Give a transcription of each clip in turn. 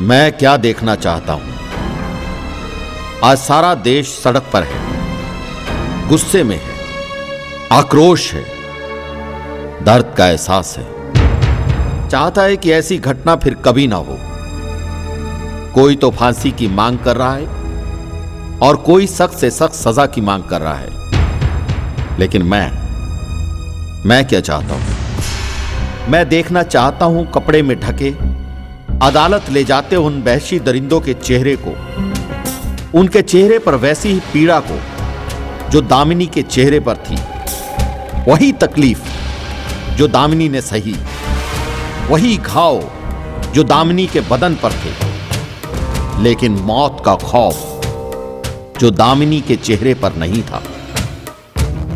मैं क्या देखना चाहता हूँ? आज सारा देश सड़क पर है। गुस्से में है। आक्रोश है। दर्द का एहसास है। चाहता है कि ऐसी घटना फिर कभी ना हो। कोई तो फांसी की मांग कर रहा है और कोई सख्त से सख्त सजा की मांग कर रहा है। लेकिन मैं मैं क्या चाहता हूँ? मैं देखना चाहता हूँ कपड़े में ढके अदालत ले जाते उन बहशी दरिंदों के चेहरे को। उनके चेहरे पर वैसी ही पीड़ा को, जो दामिनी के चेहरे पर थी। वही तकलीफ़, जो दामिनी ने सही। वही घाव, जो दामिनी के बदन पर थे। लेकिन मौत का खौफ, जो दामिनी के चेहरे पर नहीं था।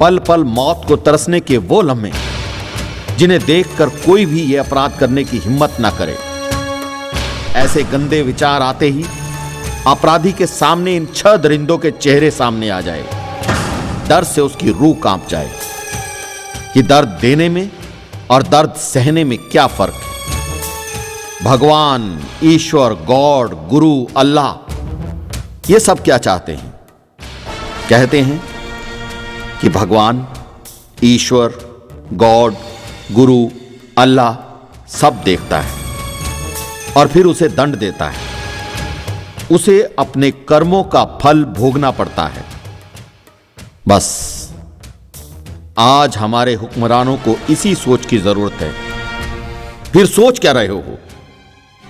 पल पल मौत को तरसने के वो लम्हे, जिन्हें देखकर कोई भी यह अपराध करने की हिम्मत ना करे। ऐसे गंदे विचार आते ही अपराधी के सामने इन छह दरिंदों के चेहरे सामने आ जाए। डर से उसकी रूह काँप जाए। कि दर्द देने में और दर्द सहने में क्या फ़र्क है? भगवान, ईश्वर, गॉड, गुरु, अल्लाह, ये सब क्या चाहते हैं? कहते हैं कि भगवान, ईश्वर, गॉड, गुरु, अल्लाह सब देखता है। और फिर उसे दंड देता है। उसे अपने कर्मों का फल भोगना पड़ता है। बस, आज हमारे हुक्मरानों को इसी सोच की ज़रूरत है। फिर सोच क्या रहे हो?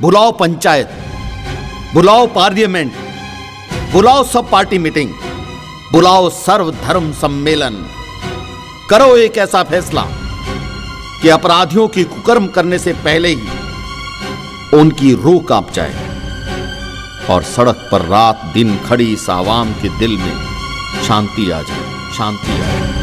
बुलाओ पंचायत, बुलाओ पार्लियामेंट, बुलाओ सब पार्टी मीटिंग, बुलाओ सर्वधर्म सम्मेलन। करो एक ऐसा फैसला कि अपराधियों की कुकर्म करने से पहले ही उनकी रूह काँप जाए। और सड़क पर रात दिन खड़ी इस आवाम के दिल में शांति आ जाए, शांति आ जाए।